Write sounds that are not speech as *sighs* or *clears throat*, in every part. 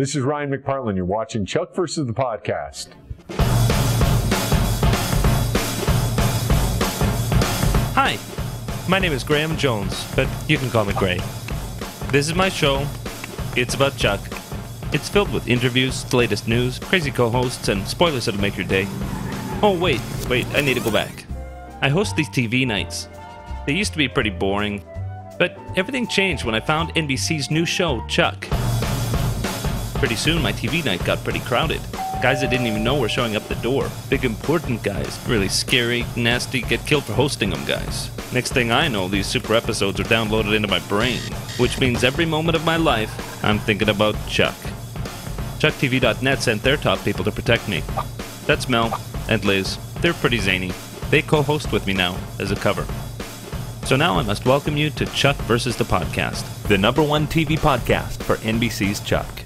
This is Ryan McPartlin. You're watching Chuck versus the podcast. Hi, my name is Graham Jones, but you can call me Gray. This is my show. It's about Chuck. It's filled with interviews, the latest news, crazy co hosts, and spoilers that'll make your day. Oh, wait, wait, I need to go back. I host these TV nights. They used to be pretty boring, but everything changed when I found NBC's new show, Chuck. Pretty soon, my TV night got pretty crowded. Guys I didn't even know were showing up the door. Big important guys. Really scary, nasty, get killed for hosting them guys. Next thing I know, these super episodes are downloaded into my brain, which means every moment of my life, I'm thinking about Chuck. ChuckTV.net sent their top people to protect me. That's Mel and Liz. They're pretty zany. They co host with me now as a cover. So now I must welcome you to Chuck versus the podcast, the number one TV podcast for NBC's Chuck.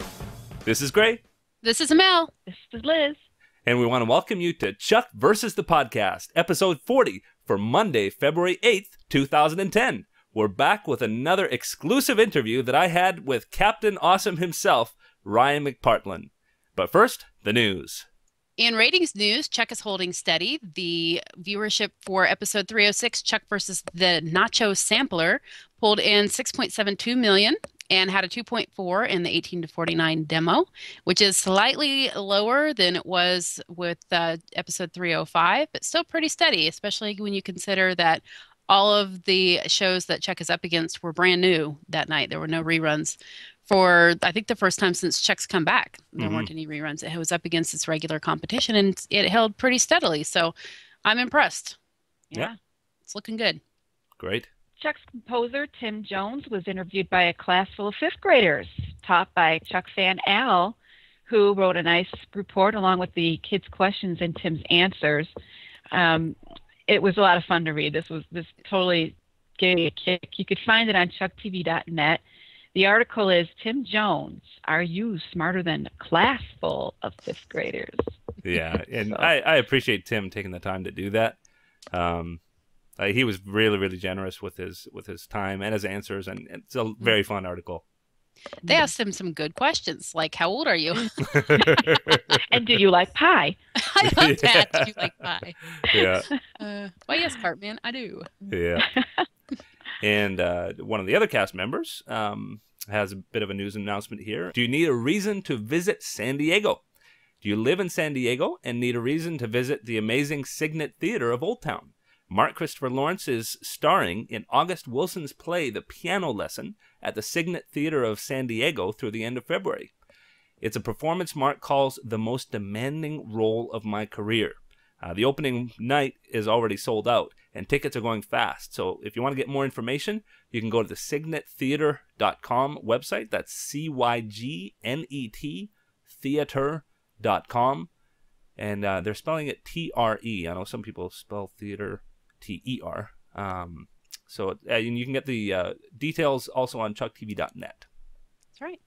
This is Gray. This is Mel. This is Liz. And we want to welcome you to Chuck versus the podcast, episode 40 for Monday, February 8th, 2010. We're back with another exclusive interview that I had with Captain Awesome himself, Ryan McPartlin. But first, the news. In ratings news, Chuck is holding steady. The viewership for episode 306, Chuck versus the Nacho Sampler, pulled in 6.72 million and had a 2.4 in the 18 to 49 demo, which is slightly lower than it was with uh, episode 305, but still pretty steady, especially when you consider that all of the shows that Chuck is up against were brand new that night. There were no reruns for I think the first time since Chuck's come back. There mm-hmm. weren't any reruns. It was up against its regular competition and it held pretty steadily. So I'm impressed. Yeah. yeah. It's looking good. Great. Chuck's composer, Tim Jones, was interviewed by a class full of fifth graders, taught by Chuck fan Al, who wrote a nice report along with the kids' questions and Tim's answers. Um, it was a lot of fun to read. This was this totally gave me a kick. You could find it on chucktv.net. The article is Tim Jones, Are You Smarter Than a Class Full of Fifth Graders? Yeah, and *laughs* so. I, I appreciate Tim taking the time to do that. Um, uh, he was really, really generous with his with his time and his answers, and it's a very fun article. They asked him some good questions, like "How old are you?" *laughs* *laughs* and "Do you like pie?" *laughs* I love that. Do you like pie? Yeah. Uh, well, yes, Cartman, I do. Yeah. and uh, one of the other cast members um, has a bit of a news announcement here. Do you need a reason to visit San Diego? Do you live in San Diego and need a reason to visit the amazing Cygnet Theater of Old Town? Mark Christopher Lawrence is starring in August Wilson's play The Piano Lesson at the Cygnet Theater of San Diego through the end of February. It's a performance Mark calls the most demanding role of my career. Uh, the opening night is already sold out, and tickets are going fast. So if you want to get more information, you can go to the cygnettheater.com website. That's C Y G N E T theater.com. And uh, they're spelling it T R E. I know some people spell theater T E R. Um, so uh, and you can get the uh, details also on chucktv.net. That's right.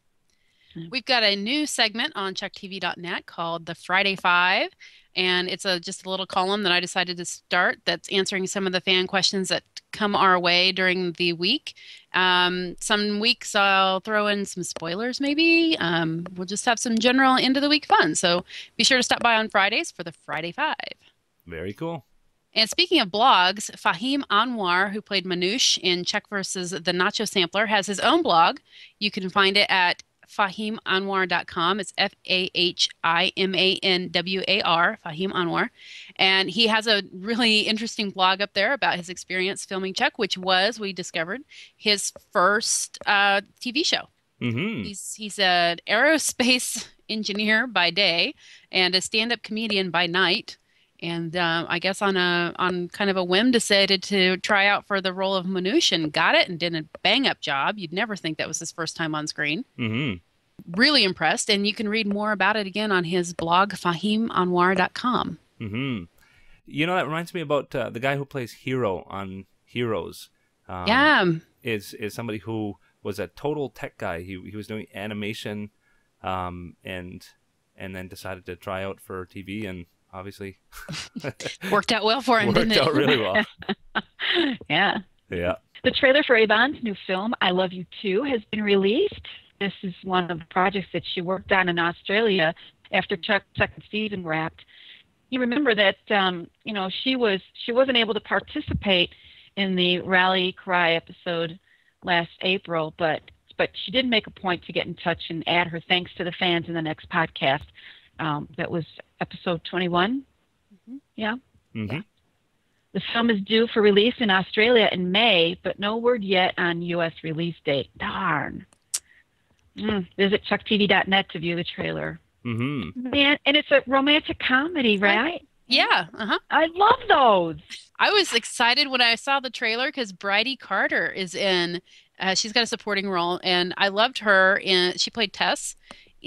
We've got a new segment on chucktv.net called the Friday Five, and it's a just a little column that I decided to start that's answering some of the fan questions that come our way during the week. Um, some weeks I'll throw in some spoilers, maybe. Um, we'll just have some general end of the week fun. So be sure to stop by on Fridays for the Friday Five. Very cool. And speaking of blogs, Fahim Anwar, who played Manoush in Chuck versus the Nacho Sampler, has his own blog. You can find it at fahimanwar.com. It's F A H I M A N W A R, Fahim Anwar. And he has a really interesting blog up there about his experience filming Chuck, which was, we discovered, his first uh, TV show. Mm-hmm. He's, he's an aerospace *laughs* engineer by day and a stand up comedian by night and uh, I guess on a on kind of a whim decided to try out for the role of Manoush and got it and did a bang up job. You'd never think that was his first time on screen. Mm-hmm. Really impressed, and you can read more about it again on his blog fahimanwar.com. Mm-hmm. You know that reminds me about uh, the guy who plays Hero on Heroes. Um, yeah, is is somebody who was a total tech guy. He he was doing animation, um, and and then decided to try out for TV and obviously. *laughs* Worked out well for him, Worked didn't it? out really well. *laughs* yeah. Yeah. The trailer for Yvonne's new film, I Love You Too, has been released. this is one of the projects that she worked on in Australia after Chuck's second season wrapped. You remember that um, you know she was she wasn't able to participate in the rally cry episode last April, but but she did make a point to get in touch and add her thanks to the fans in the next podcast. Um, that was episode 21. Mhm. Yeah. hmm The film is due for release in Australia in May, but no word yet on U.S. release date. Darn. Mm, visit chucktv.net to view the trailer. Mm-hmm. Man, and it's a romantic comedy, right? Yeah. Uh-huh. I love those. I was excited when I saw the trailer because Bridie Carter is in. Uh, she's got a supporting role, and I loved her. And she played Tess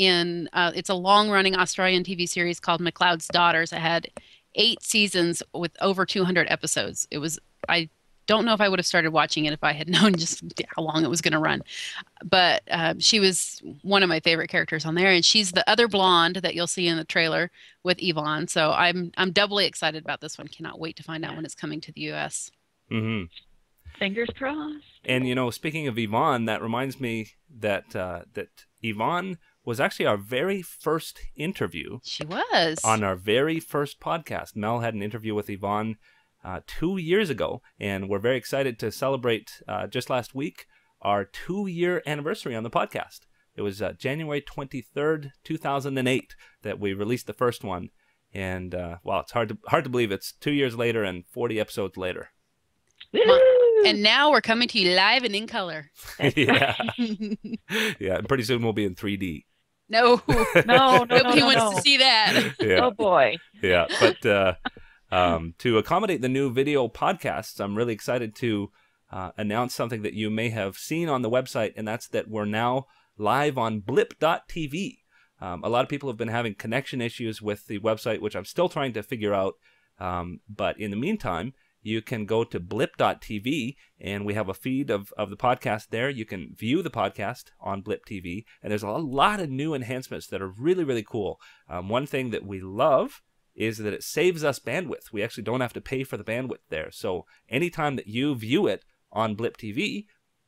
in. Uh, it's a long-running Australian TV series called McLeod's Daughters. It had eight seasons with over 200 episodes. It was. I don't know if I would have started watching it if I had *laughs* known just how long it was going to run. But uh, she was one of my favorite characters on there, and she's the other blonde that you'll see in the trailer with Yvonne. So I'm I'm doubly excited about this one. Cannot wait to find out when it's coming to the U.S. hmm Fingers crossed. And you know, speaking of Yvonne, that reminds me that uh, that Yvonne was actually our very first interview She was. on our very first podcast. Mel had an interview with Yvonne uh, two years ago, and we're very excited to celebrate uh, just last week our two year anniversary on the podcast. It was uh, January 23rd, 2008, that we released the first one. And uh, well, it's hard to hard to believe it's two years later and 40 episodes later. And now we're coming to you live and in color. *laughs* yeah, *laughs* yeah. And pretty soon we'll be in 3D. No, no, *laughs* no, no, nobody no, wants no. to see that. Yeah. Oh boy. yeah but uh, um, to accommodate the new video podcasts i'm really excited to uh, announce something that you may have seen on the website and that's that we're now live on blip.tv um, a lot of people have been having connection issues with the website which i'm still trying to figure out um, but in the meantime you can go to blip.tv and we have a feed of, of the podcast there. You can view the podcast on Blip TV, and there's a lot of new enhancements that are really, really cool. Um, one thing that we love is that it saves us bandwidth. We actually don't have to pay for the bandwidth there. So anytime that you view it on Blip TV,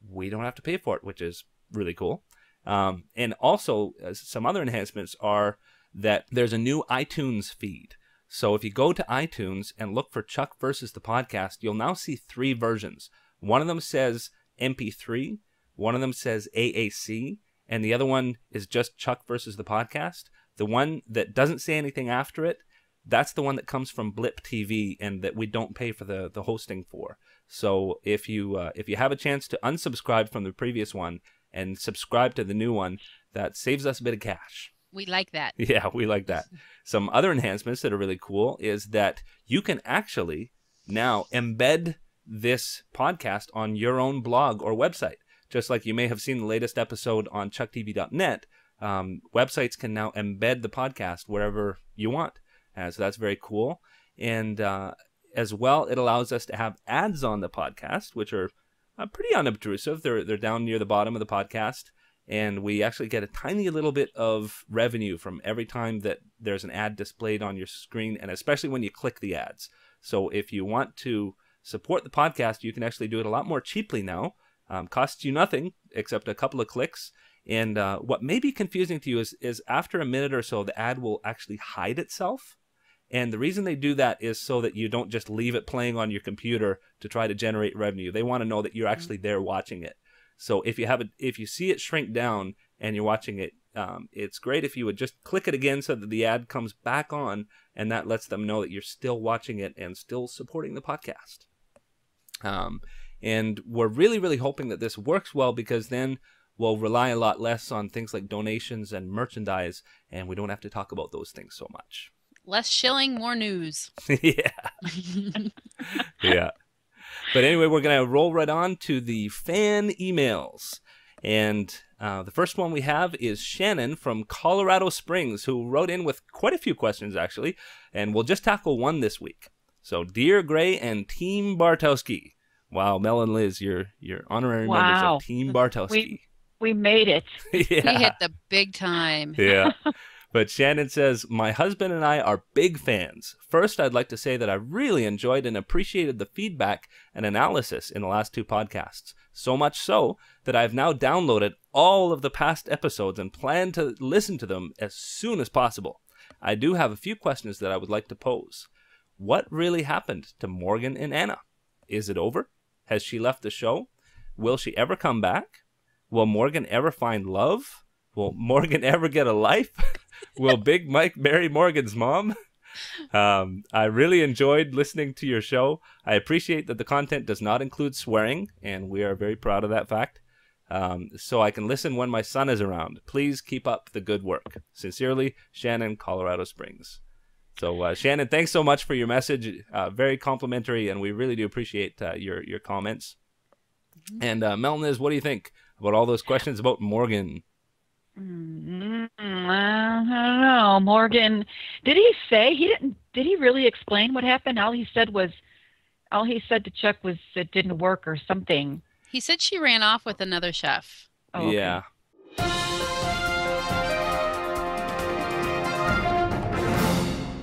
we don't have to pay for it, which is really cool. Um, and also, uh, some other enhancements are that there's a new iTunes feed. So if you go to iTunes and look for Chuck versus the podcast, you'll now see three versions. One of them says MP3, one of them says AAC, and the other one is just Chuck versus the podcast. The one that doesn't say anything after it, that's the one that comes from Blip TV and that we don't pay for the, the hosting for. So if you uh, if you have a chance to unsubscribe from the previous one and subscribe to the new one, that saves us a bit of cash. We like that. *laughs* Yeah, we like that. Some other enhancements that are really cool is that you can actually now embed this podcast on your own blog or website. Just like you may have seen the latest episode on chucktv.net, um, websites can now embed the podcast wherever you want. Uh, so that's very cool. And uh, as well, it allows us to have ads on the podcast, which are uh, pretty unobtrusive. They're, they're down near the bottom of the podcast and we actually get a tiny little bit of revenue from every time that there's an ad displayed on your screen and especially when you click the ads. So if you want to support the podcast you can actually do it a lot more cheaply now. Um, costs you nothing except a couple of clicks. And uh, what may be confusing to you is, is after a minute or so the ad will actually hide itself. And the reason they do that is so that you don't just leave it playing on your computer to try to generate revenue. They want to know that you're actually there watching it so if you have it, if you see it shrink down and you're watching it, um, it's great if you would just click it again so that the ad comes back on, and that lets them know that you're still watching it and still supporting the podcast. Um, and we're really, really hoping that this works well because then we'll rely a lot less on things like donations and merchandise, and we don't have to talk about those things so much. Less shilling, more news. *laughs* yeah, *laughs* yeah. But anyway, we're going to roll right on to the fan emails. And uh, the first one we have is Shannon from Colorado Springs, who wrote in with quite a few questions, actually. And we'll just tackle one this week. So, Dear Gray and Team Bartowski. Wow, Mel and Liz, you're, you're honorary members of Team Bartowski. We we made it. *laughs* He yeah. hit the big time. yeah. *laughs* But Shannon says, My husband and I are big fans. First, I'd like to say that I really enjoyed and appreciated the feedback and analysis in the last two podcasts. So much so that I've now downloaded all of the past episodes and plan to listen to them as soon as possible. I do have a few questions that I would like to pose. What really happened to Morgan and Anna? Is it over? Has she left the show? Will she ever come back? Will Morgan ever find love? Will Morgan *laughs* ever get a life? *laughs* Will Big Mike marry Morgan's mom? *laughs* Um, I really enjoyed listening to your show. I appreciate that the content does not include swearing, and we are very proud of that fact. Um, so I can listen when my son is around. Please keep up the good work. Sincerely, Shannon, Colorado Springs. So uh, Shannon, thanks so much for your message. Uh, very complimentary, and we really do appreciate uh, your your comments. And uh, Mel and Liz, what do you think about all those questions about Morgan? Mm, I don't know. Morgan, did he say he didn't? Did he really explain what happened? All he said was, all he said to Chuck was it didn't work or something. He said she ran off with another chef. Oh, okay. Yeah.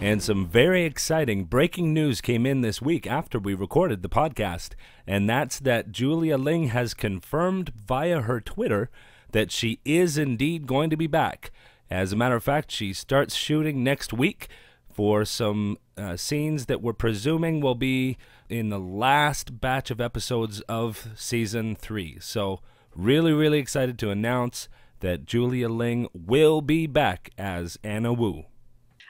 And some very exciting breaking news came in this week after we recorded the podcast, and that's that Julia Ling has confirmed via her Twitter that she is indeed going to be back. As a matter of fact, she starts shooting next week for some uh, scenes that we're presuming will be in the last batch of episodes of season three. So, really, really excited to announce that Julia Ling will be back as Anna Wu.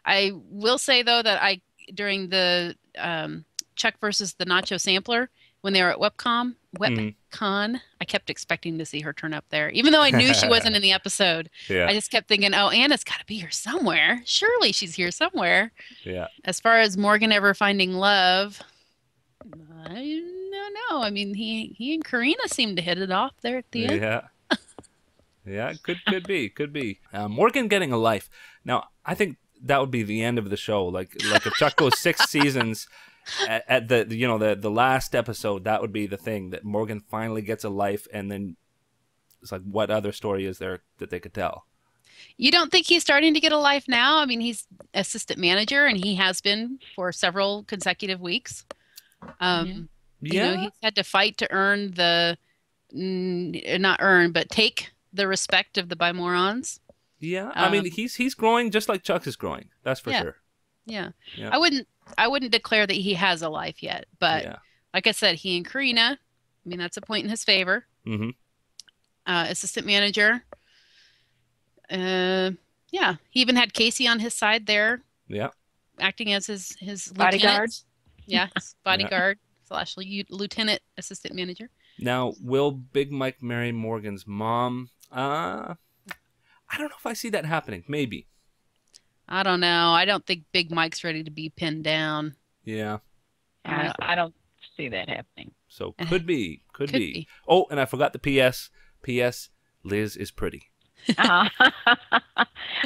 I will say though that I during the um, Chuck versus the Nacho Sampler when they were at Webcom, Mhm. WebCon, I kept expecting to see her turn up there, even though I knew she wasn't in the *laughs* episode. Yeah, I just kept thinking, oh, Anna's got to be here somewhere. Surely she's here somewhere. yeah. As far as Morgan ever finding love, I don't know. I mean, he he and Karina seemed to hit it off there at the end. Yeah. yeah, could could be, could be. Uh, Morgan getting a life. Now, I think that would be the end of the show. Like like if Chuck goes six *laughs* seasons at, at the you know the the last episode, that would be the thing that Morgan finally gets a life, and then it's like, what other story is there that they could tell? You don't think he's starting to get a life now? I mean, he's assistant manager, and he has been for several consecutive weeks. Um, You know, he's had to fight to earn the, not earn, but take the respect of the Bimorons. yeah. I mean, um, he's he's growing just like Chuck is growing. That's for Yeah. sure. Yeah. Yeah. I wouldn't, I wouldn't declare that he has a life yet, but yeah. like I said, he and Karina, I mean, that's a point in his favor. hmm Uh, assistant manager. Uh, yeah, he even had Casey on his side there, Yeah. acting as his his Bodyguard? lieutenant. Yeah, his *laughs* bodyguard slash lieu- lieutenant assistant manager. Now, will Big Mike marry Morgan's mom? Uh, I don't know if I see that happening. Maybe. I don't know. I don't think Big Mike's ready to be pinned down. Yeah. I, I don't see that happening. So could be, *laughs* could, Could be. be. Oh, and I forgot the P.S. P.S. Liz is pretty. Uh, *laughs*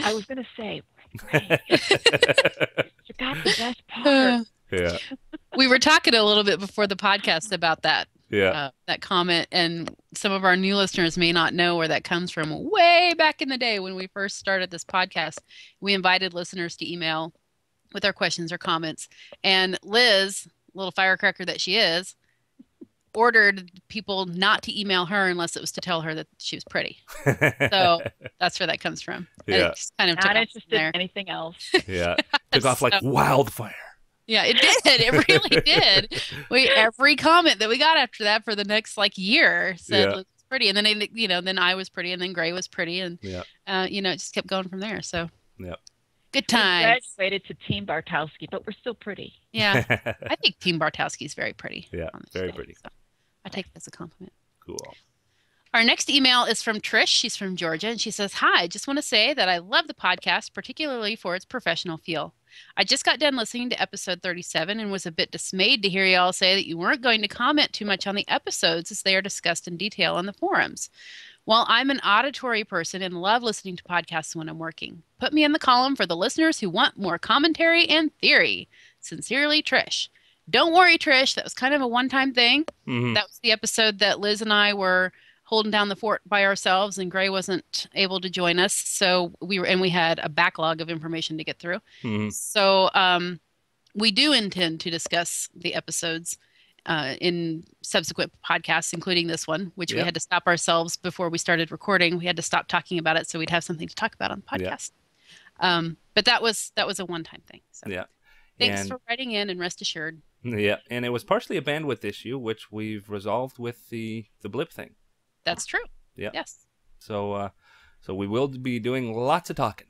I was going to say, Ray, forgot *laughs* the best part. yeah, we were talking a little bit before the podcast about that yeah, uh, that comment, and some of our new listeners may not know where that comes from. Way back in the day when we first started this podcast, we invited listeners to email with our questions or comments, and Liz, little firecracker that she is, ordered people not to email her unless it was to tell her that she was pretty. So *laughs* that's where that comes from. And Yeah. it just kind of Not off interested in anything else. yeah. *laughs* Took off like So- wildfire. Yeah, it did. It really *laughs* did. We every comment that we got after that for the next like year said Yeah. Luke pretty, and then they, you know, then I was pretty, and then Gray was pretty, and Yeah. uh, you know, it just kept going from there. So, Yep. good We times. graduated to Team Bartowski, but we're still pretty. Yeah, *laughs* I think Team Bartowski is very pretty. Yeah, very show, pretty. so I take it as a compliment. cool. Our next email is from Trish. She's from Georgia, and she says, Hi, just want to say that I love the podcast, particularly for its professional feel. I just got done listening to episode 37 and was a bit dismayed to hear y'all say that you weren't going to comment too much on the episodes as they are discussed in detail on the forums. While I'm an auditory person and love listening to podcasts when I'm working, put me in the column for the listeners who want more commentary and theory. Sincerely, Trish. Don't worry, Trish. That was kind of a one time thing Mhm. that was the episode that Liz and I were holding down the fort by ourselves, and Gray wasn't able to join us. So we were, and we had a backlog of information to get through. Mhm. So um, we do intend to discuss the episodes uh, in subsequent podcasts, including this one, which we had to stop ourselves before we started recording. We had to stop talking about it so we'd have something to talk about on the Yep. podcast. Um, but that was that was a one-time thing. So Yeah. thanks and for writing in, and rest assured. yeah, and it was partially a bandwidth issue, which we've resolved with the the blip thing. That's true. Yeah. Yes. So uh, so we will be doing lots of talking.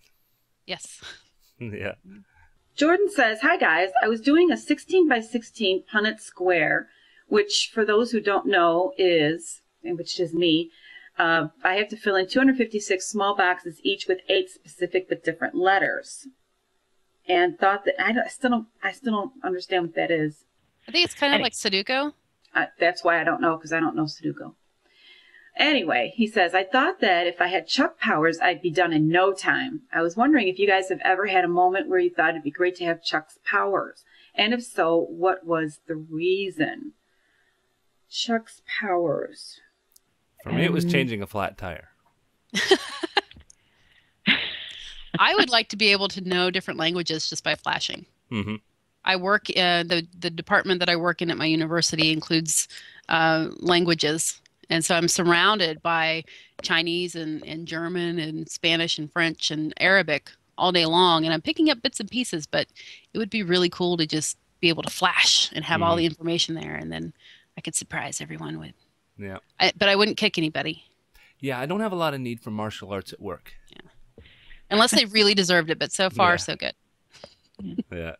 Yes. *laughs* yeah. Jordan says, Hi guys, I was doing a 16 by 16 Punnett square, which for those who don't know is, and which is me, uh, I have to fill in 256 small boxes, each with eight specific but different letters. And thought that I, don't, I still don't, I still don't understand what that is. I think it's kind of Any- like Sudoku. I, that's why I don't know because I don't know Sudoku. Anyway, he says, I thought that if I had Chuck powers, I'd be done in no time. I was wondering if you guys have ever had a moment where you thought it'd be great to have Chuck's powers. And if so, what was the reason? Chuck's powers. For me, it was changing a flat tire. *laughs* I would like to be able to know different languages just by flashing. hmm I work uh, the the department that I work in at my university includes uh, languages, and so I'm surrounded by Chinese and, and German and Spanish and French and Arabic all day long, and I'm picking up bits and pieces. But it would be really cool to just be able to flash and have all the mm-hmm. information there, and then I could surprise everyone with. Yeah. I, but I wouldn't kick anybody Yeah, I don't have a lot of need for martial arts at work. Yeah unless they really deserved it. But so far, Yeah. so good. Yeah.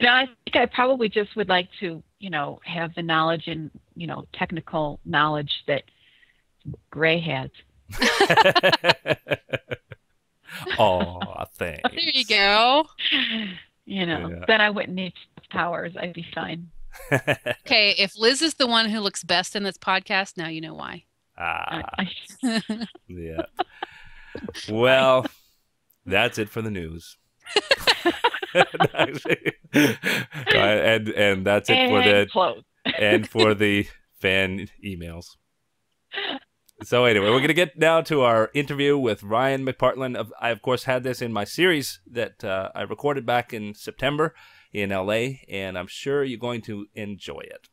No, I think I probably just would like to, you know, have the knowledge and, you know, technical knowledge that Gray has. *laughs* oh, thanks. There you go. You know, Yeah. then I wouldn't need powers. I'd be fine. *laughs* Okay, if Liz is the one who looks best in this podcast, now you know why. ah, I, *laughs* I, yeah. Well, that's it for the news. *laughs* *laughs* and and that's it for the close. and for the *laughs* fan emails. So anyway, we're gonna get now to our interview with Ryan McPartlin. Of I of course had this in my series that uh, I recorded back in September in LA, and I'm sure you're going to enjoy it.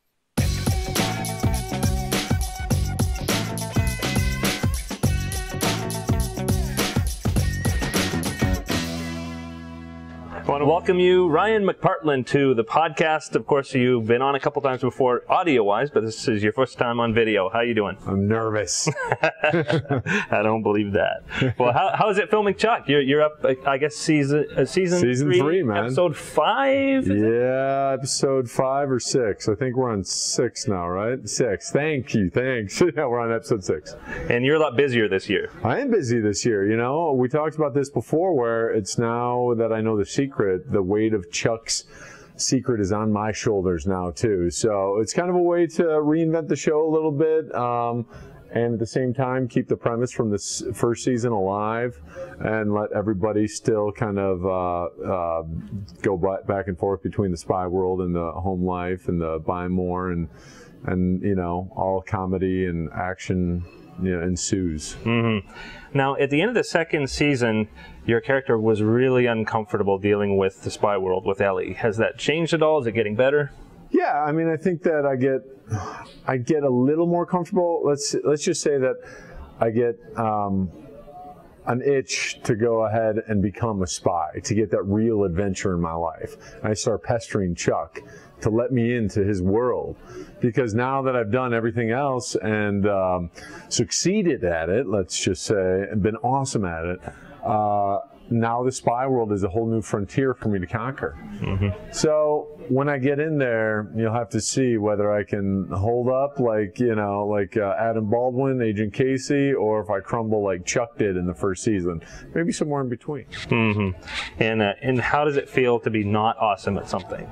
Want to welcome you, Ryan McPartlin, to the podcast. Of course, you've been on a couple times before, audio-wise, but this is your first time on video. How are you doing? I'm nervous. *laughs* *laughs* I don't believe that. Well, how, how is it filming Chuck? You're, you're up, I guess, season uh, season Season three, man. episode five. is it? yeah, episode five or six. I think we're on six now, right? Six. Thank you. Thanks. *laughs* yeah, we're on episode six. And you're a lot busier this year. I am busy this year. You know, we talked about this before where it's now that I know the secret, the weight of Chuck's secret is on my shoulders now, too. So it's kind of a way to reinvent the show a little bit. Um, and at the same time, keep the premise from this first season alive and let everybody still kind of uh, uh, go back and forth between the spy world and the home life and the buy more and, and you know, all comedy and action you know, ensues. hmm Now, at the end of the second season, your character was really uncomfortable dealing with the spy world with Ellie. Has that changed at all? Is it getting better? Yeah, I mean, I think that I get, I get a little more comfortable. Let's let's just say that I get um, an itch to go ahead and become a spy, to get that real adventure in my life. And I start pestering Chuck to let me into his world, because now that I've done everything else and um, succeeded at it, let's just say, and been awesome at it. Uh, now the spy world is a whole new frontier for me to conquer. So when I get in there, you'll have to see whether I can hold up like you know, like uh, Adam Baldwin, Agent Casey, or if I crumble like Chuck did in the first season. Maybe somewhere in between. hmm And uh, and how does it feel to be not awesome at something?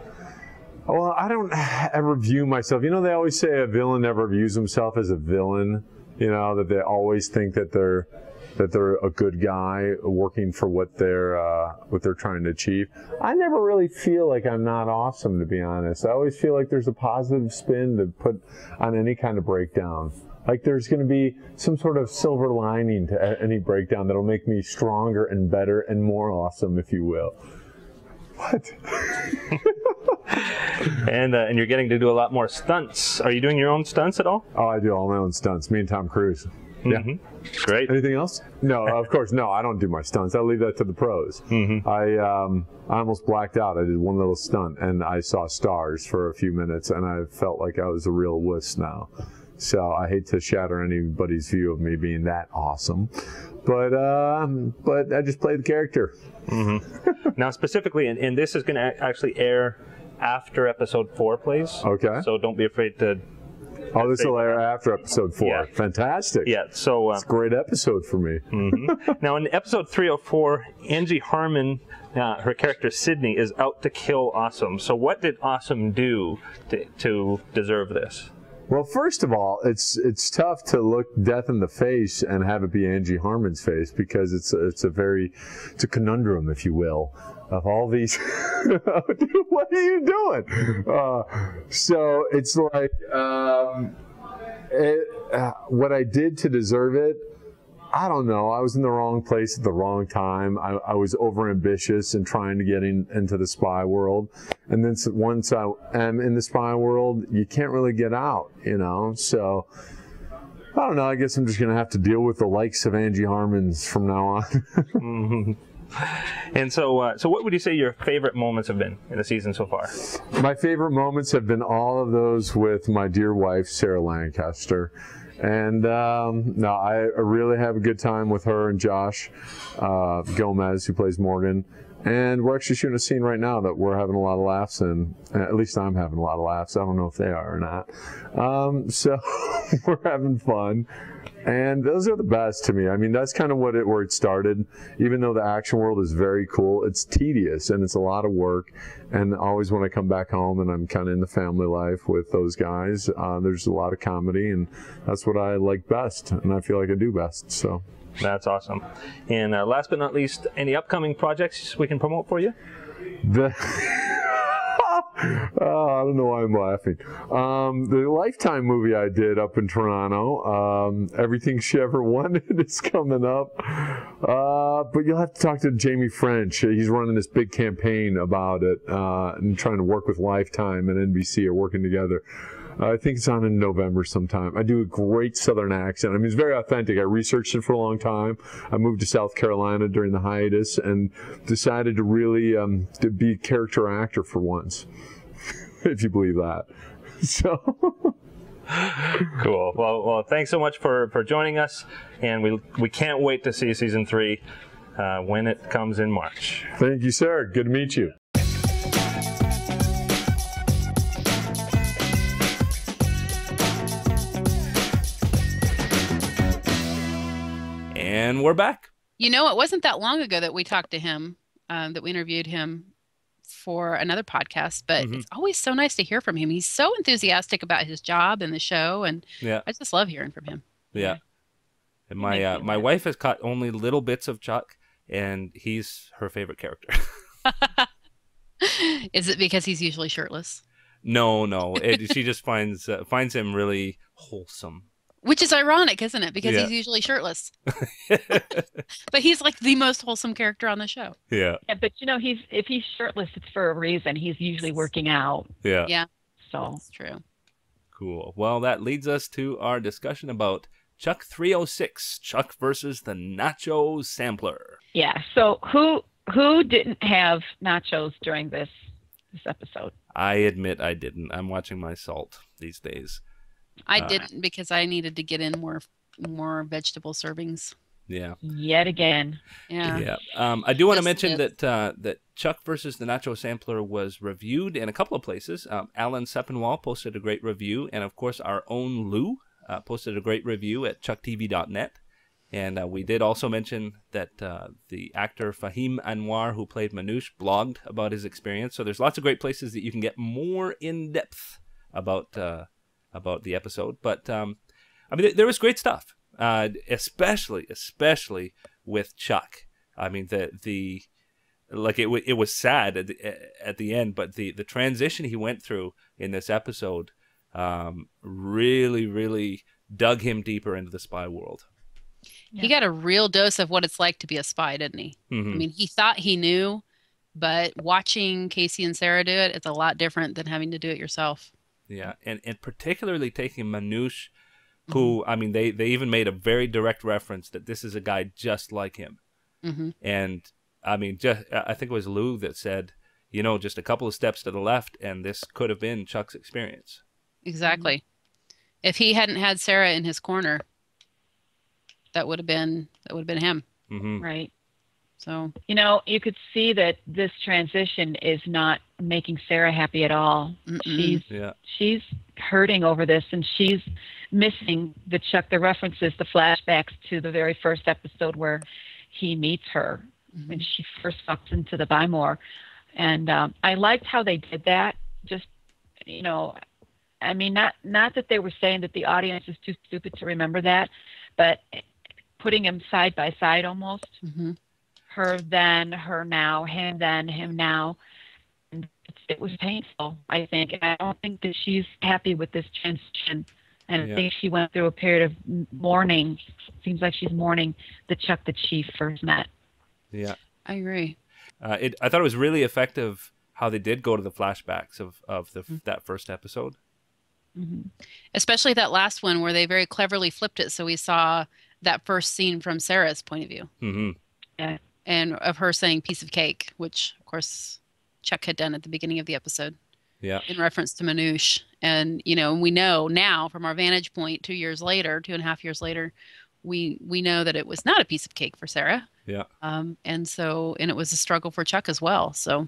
Well, I don't *sighs* ever view myself. You know, they always say a villain never views himself as a villain. You know that they always think that they're that they're a good guy working for what they're uh, what they're trying to achieve. I never really feel like I'm not awesome, to be honest. I always feel like there's a positive spin to put on any kind of breakdown. Like there's going to be some sort of silver lining to any breakdown that'll make me stronger and better and more awesome, if you will. What? *laughs* And uh, and you're getting to do a lot more stunts. Are you doing your own stunts at all? Oh, I do all my own stunts. Me and Tom Cruise. Yeah. Great. Anything else? No, of course, no. I don't do my stunts. I leave that to the pros. I um, I almost blacked out. I did one little stunt, and I saw stars for a few minutes, and I felt like I was a real wuss now. So I hate to shatter anybody's view of me being that awesome, but um, but I just played the character. *laughs* Now, specifically, and, and this is going to actually air after episode four plays. Okay. So don't be afraid to. Oh, this will air after episode four. Yeah. Fantastic. Yeah. So uh, It's a great episode for me. *laughs* now in episode 304, Angie Harmon, uh, her character Sydney, is out to kill Awesome. So what did Awesome do to, to deserve this? Well, first of all, it's it's tough to look death in the face and have it be Angie Harmon's face because it's a, it's a very it's a conundrum, if you will, of all these. *laughs* What are you doing? Uh, so it's like um, it, uh, what I did to deserve it. I don't know. I was in the wrong place at the wrong time. I, I was overambitious and trying to get in, into the spy world. And then once I am in the spy world, you can't really get out, you know? So I don't know. I guess I'm just going to have to deal with the likes of Angie Harmon's from now on. *laughs* And so, uh, so what would you say your favorite moments have been in the season so far? My favorite moments have been all of those with my dear wife, Sarah Lancaster. And um, no, I really have a good time with her and Josh uh, Gomez, who plays Morgan. And we're actually shooting a scene right now that we're having a lot of laughs in. At least I'm having a lot of laughs. I don't know if they are or not. Um, so *laughs* we're having fun. And those are the best to me. I mean, that's kind of what it where it started. Even though the action world is very cool, it's tedious and it's a lot of work. And always when I come back home and I'm kind of in the family life with those guys, uh, there's a lot of comedy, and that's what I like best, and I feel like I do best. So. That's awesome. And uh, last but not least, any upcoming projects we can promote for you? The *laughs* *laughs* I don't know why I'm laughing. Um, the Lifetime movie I did up in Toronto, um, everything she ever *laughs* wanted is coming up. Uh, but you'll have to talk to Jamie French. He's running this big campaign about it uh, and trying to work with Lifetime and NBC are working together. I think it's on in November sometime. I do a great Southern accent. I mean, it's very authentic. I researched it for a long time. I moved to South Carolina during the hiatus and decided to really um, to be a character actor for once, *laughs* if you believe that. *laughs* So, *laughs* Cool. Well, well, thanks so much for, for joining us, and we we can't wait to see season three uh, when it comes in March. thank you, sir. Good to meet you. And we're back. You know, it wasn't that long ago that we talked to him, um, that we interviewed him for another podcast, but Mhm. it's always so nice to hear from him. He's so enthusiastic about his job and the show, and Yeah. I just love hearing from him. Yeah. And my uh, my wife has caught only little bits of Chuck, and he's her favorite character. *laughs* Is it because he's usually shirtless? no, no, it, she just finds uh, finds him really wholesome. Which is ironic, isn't it? Because Yeah. he's usually shirtless. *laughs* But he's like the most wholesome character on the show. yeah, Yeah, but you know, he's if he's shirtless, it's for a reason. He's usually working out. yeah, Yeah. So That's true. Cool. Well, that leads us to our discussion about Chuck 306, Chuck versus the Nacho Sampler. yeah. So who who didn't have nachos during this this episode? I admit I didn't. I'm watching my salt these days. I Uh, didn't because I needed to get in more more vegetable servings. Yeah. Yet again. Yeah. Yeah. Um, I do want to mention it. that uh, that Chuck versus the Nacho Sampler was reviewed in a couple of places. Um, Alan Sepinwall posted a great review, and of course, our own Lou uh, posted a great review at chucktv.net. And uh, we did also mention that uh, the actor Fahim Anwar, who played Manouche, blogged about his experience. So there's lots of great places that you can get more in depth about uh, about the episode. But um, I mean, there, there was great stuff, uh, especially especially with Chuck. I mean, the the like it wa- it was sad at the, at the end, but the the transition he went through in this episode um, really really dug him deeper into the spy world. He got a real dose of what it's like to be a spy, didn't he? Mhm. I mean, he thought he knew, but watching Casey and Sarah do it, it's a lot different than having to do it yourself. Yeah, and and particularly taking Manouche, who I mean, they they even made a very direct reference that this is a guy just like him, hmm and I mean, just I think it was Lou that said, you know, just a couple of steps to the left, and this could have been Chuck's experience. Exactly. If he hadn't had Sarah in his corner, that would have been that would have been him. hmm Right. So You know, you could see that this transition is not making Sarah happy at all. Mm-mm. She's Yeah, she's hurting over this and she's missing the Chuck the references, the flashbacks to the very first episode where he meets her when she first walks into the Buy More. And um, I liked how they did that. Just you know, I mean, not not that they were saying that the audience is too stupid to remember that, but putting them side by side almost Mhm. Her then, her now, him then, him now. And it was painful, I think. And I don't think that she's happy with this transition. And Yeah. I think she went through a period of m- mourning. Seems like she's mourning the Chuck that she first met. yeah. I agree. Uh, it, I thought it was really effective how they did go to the flashbacks of of the Mm. that first episode. hmm Especially that last one where they very cleverly flipped it so we saw that first scene from Sarah's point of view hmm and of her saying piece of cake, which of course Chuck had done at the beginning of the episode Yeah, in reference to Manouche. And you know, we know now from our vantage point two years later, two and a half years later, we we know that it was not a piece of cake for Sarah. yeah, Um, and so, and it was a struggle for Chuck as well. So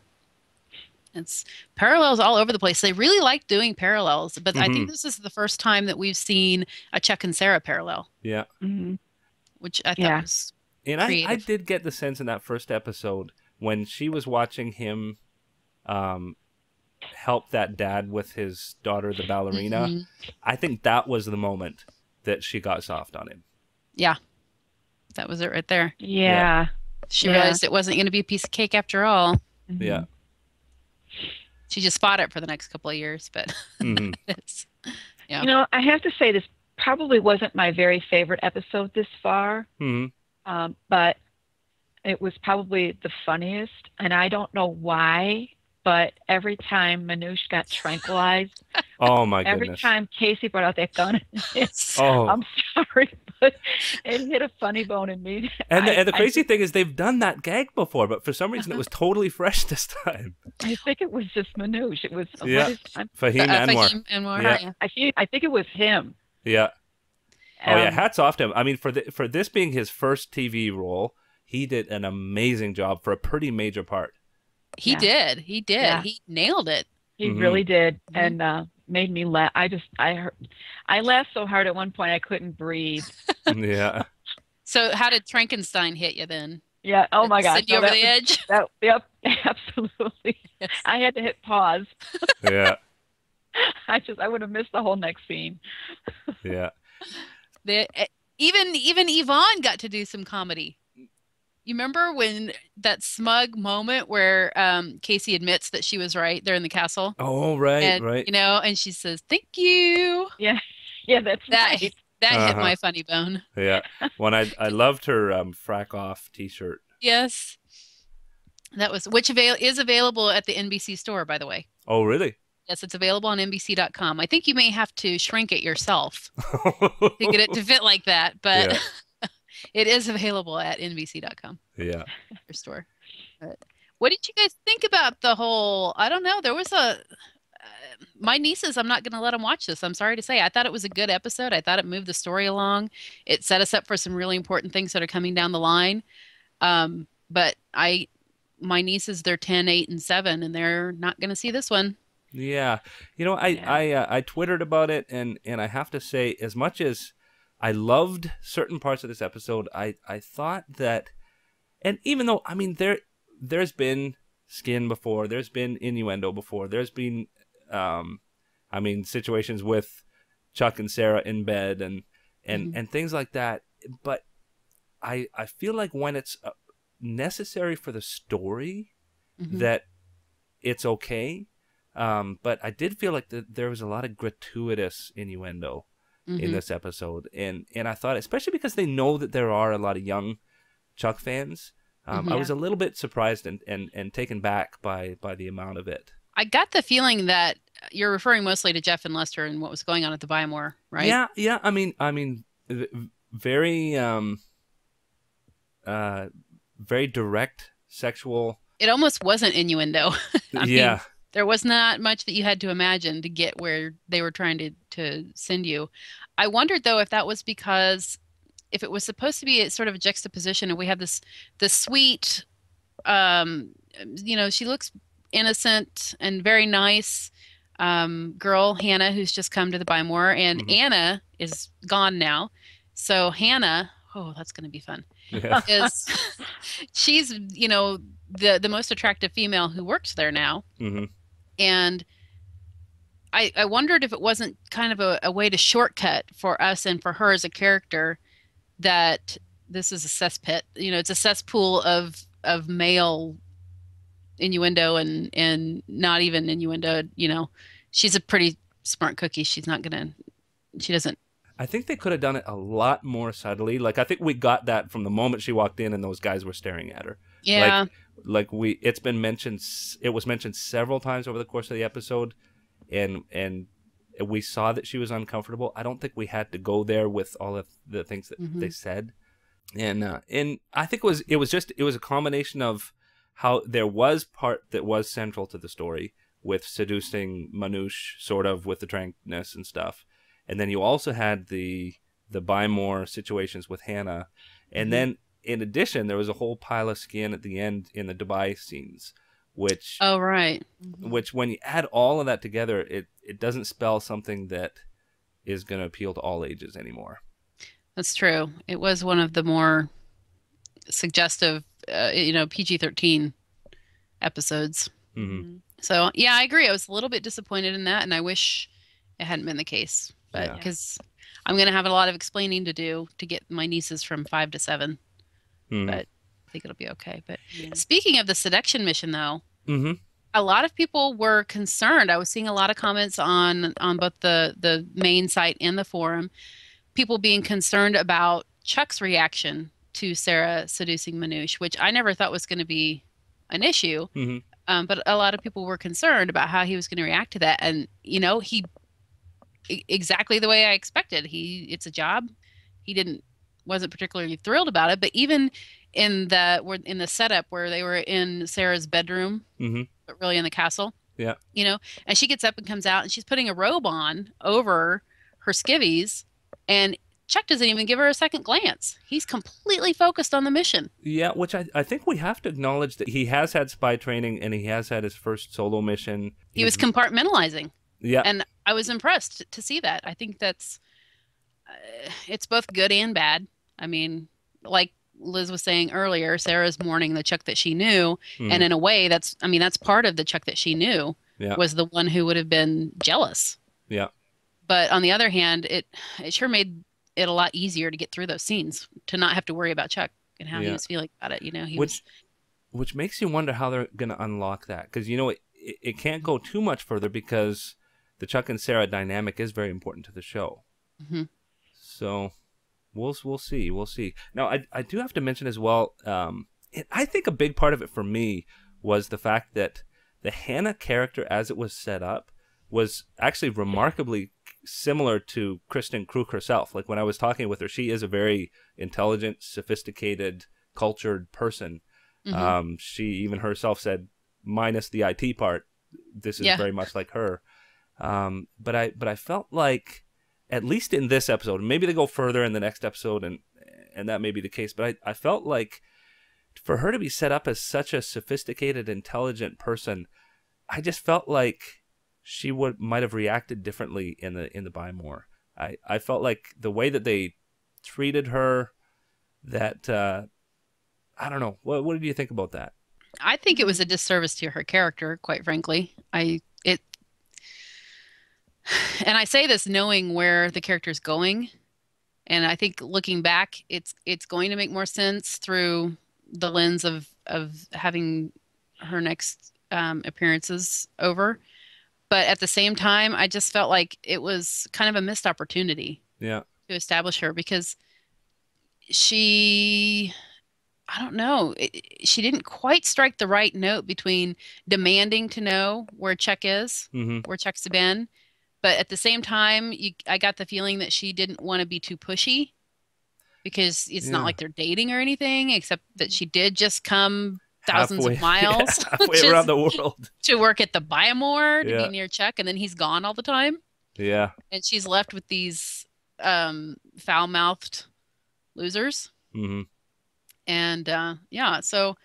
it's parallels all over the place. They really like doing parallels, but I think this is the first time that we've seen a Chuck and Sarah parallel, yeah. hmm which I thought Yeah. was And I, I did get the sense in that first episode when she was watching him um, help that dad with his daughter, the ballerina. Mhm. I think that was the moment that she got soft on him. Yeah. That was it right there. Yeah. She Yeah. realized it wasn't going to be a piece of cake after all. Mhm. Yeah. She just fought it for the next couple of years, but *laughs* hmm Yeah. You know, I have to say this probably wasn't my very favorite episode this far. hmm um, but it was probably the funniest, and I don't know why. But every time Manouche got tranquilized, *laughs* Oh my every goodness. time Casey brought out that gun, it's, *laughs* Oh, I'm sorry, but it hit a funny bone in me. and the, I- and the I crazy thing is they've done that gag before, but for some reason it was *laughs* totally fresh this time. I think it was just Manouche. It was. Yeah. is- I'm- Fahim uh, Anwar. Fahim Anwar, Yeah. yeah. I I think it was him. Yeah. Oh yeah, Um, hats off to him. I mean, for the, for this being his first TV role, he did an amazing job for a pretty major part. He Yeah. did. He did. Yeah. He nailed it. He Mhm. really did, Mhm. and uh, made me laugh. I just I heard, I laughed so hard at one point I couldn't breathe. *laughs* yeah. So, how did Frankenstein hit you then? Yeah. Oh my Did it gosh. Send you no, over the was- edge. That, yep, *laughs* absolutely. Yes. I had to hit pause. Yeah. *laughs* I just I would have missed the whole next scene. Yeah. The, eh, even even Yvonne got to do some comedy. You remember when that smug moment where um, Casey admits that she was right there in the castle, Oh right, and right. you know, and she says, "Thank you." Yeah, *laughs* yeah, that's That right. that hit Uh-huh. my funny bone. Yeah. *laughs* When I I loved her um frack off T-shirt. Yes, that was which avail is available at the NBC store, by the way. Oh really? Yes, it's available on NBC.com. I think you may have to shrink it yourself to get it to fit like that, *laughs* but *laughs* it is available at NBC.com. yeah. your store. But what did you guys think about the whole? I don't know. There was a. Uh, my nieces, I'm not going to let them watch this. I'm sorry to say. I thought it was a good episode. I thought it moved the story along. It set us up for some really important things that are coming down the line. Um, but I, my nieces, they're 10, 8, and 7, and they're not going to see this one. Yeah, you know, I Yeah. I uh, I twittered about it, and and I have to say, as much as I loved certain parts of this episode, I I thought that, and even though I mean there there's been skin before, there's been innuendo before, there's been, um, I mean situations with Chuck and Sarah in bed and and Mhm. and things like that, but I I feel like when it's uh, necessary for the story Mhm. that it's okay. Um, but I did feel like that there was a lot of gratuitous innuendo in Mhm. this episode, and and I thought, especially because they know that there are a lot of young Chuck fans, um, I Mhm. was a little bit surprised and, and and taken back by by the amount of it. I got the feeling that you're referring mostly to Jeff and Lester and what was going on at the Buy More, right? Yeah, yeah. I mean, I mean, very, um, uh, very direct sexual. It almost wasn't innuendo. *laughs* I mean, yeah, there was not much that you had to imagine to get where they were trying to to send you. I wondered though if that was because if it was supposed to be a sort of a juxtaposition and we have this this sweet um you know she looks innocent and very nice um girl Hannah who's just come to the Buy More and Mhm. Anna is gone now. So Hannah, oh that's going to be fun yeah, *laughs* is she's you know the the most attractive female who works there now hmm and I, I wondered if it wasn't kind of a, a way to shortcut for us and for her as a character that this is a cesspit you know it's a cesspool of of male innuendo and and not even innuendo you know she's a pretty smart cookie she's not gonna she doesn't I think they could have done it a lot more subtly. Like I think we got that from the moment she walked in and those guys were staring at her. yeah Like we, it's been mentioned. It was mentioned several times over the course of the episode, and and we saw that she was uncomfortable. I don't think we had to go there with all of the things that Mhm. they said, and uh, and I think it was it was just it was a combination of how there was part that was central to the story with seducing Manoosh, sort of with the trankness and stuff, and then you also had the the buy more situations with Hannah, and Mhm. then in addition there was a whole pile of skin at the end in the Dubai scenes, which oh right which when you add all of that together, it it doesn't spell something that is going to appeal to all ages anymore. That's true. It was one of the more suggestive, uh, you know, PG 13 episodes. hmm So, yeah, I agree. I was a little bit disappointed in that, and I wish it hadn't been the case. But Yeah. because I'm going to have a lot of explaining to do to get my nieces from five to seven, hmm But- I think it'll be okay. But Yeah. speaking of the seduction mission, though, hmm a lot of people were concerned. I was seeing a lot of comments on on both the the main site and the forum. People being concerned about Chuck's reaction to Sarah seducing Manoosh, which I never thought was going to be an issue. hmm Um, but a lot of people were concerned about how he was going to react to that, and you know, he exactly the way I expected. He it's a job. He didn't wasn't particularly thrilled about it, but even in the were in the setup where they were in Sarah's bedroom, hmm but really in the castle. Yeah. You know, and she gets up and comes out and she's putting a robe on over her skivvies and Chuck doesn't even give her a second glance. He's completely focused on the mission. Yeah, which I, I think we have to acknowledge that he has had spy training and he has had his first solo mission. He was compartmentalizing. yeah, and I was impressed to see that. I think that's it's both good and bad. I mean, like Liz was saying earlier, Sarah's mourning the Chuck that she knew, mhm, and in a way, that's I mean, that's part of the Chuck that she knew Yeah. was the one who would have been jealous. Yeah. But on the other hand, it it sure made it a lot easier to get through those scenes to not have to worry about Chuck and how he was feeling about it. You know, he which was which makes you wonder how they're going to unlock that because you know it, it it can't go too much further because the Chuck and Sarah dynamic is very important to the show. Mhm. So we'll we'll see we'll see. Now I I do have to mention as well. Um, it, I think a big part of it for me was the fact that the Hannah character as it was set up was actually remarkably similar to Kristin Kreuk herself. Like when I was talking with her, she is a very intelligent, sophisticated, cultured person. Mhm. Um, she even herself said, minus the IT part, this is Yeah. very much like her. Um, but I but I felt like at least in this episode, maybe they go further in the next episode, and and that may be the case. But I, I felt like for her to be set up as such a sophisticated, intelligent person, I just felt like she would might have reacted differently in the in the buy more. I I felt like the way that they treated her, that uh, I don't know. What what did you think about that? I think it was a disservice to her character, quite frankly. I it and I say this knowing where the character is going. And I think looking back, it's it's going to make more sense through the lens of of having her next um, appearances over. But at the same time, I just felt like it was kind of a missed opportunity Yeah. to establish her because she I don't know. It, she didn't quite strike the right note between demanding to know where Chuck is, hmm where Chuck's been, but at the same time, you, I got the feeling that she didn't want to be too pushy because it's Yeah. not like they're dating or anything, except that she did just come thousands of *laughs* miles yeah, halfway *laughs* around the world. to work at the Buy More to Yeah. be near Chuck, and then he's gone all the time, Yeah. and she's left with these um, foul-mouthed losers. hmm And uh, yeah, so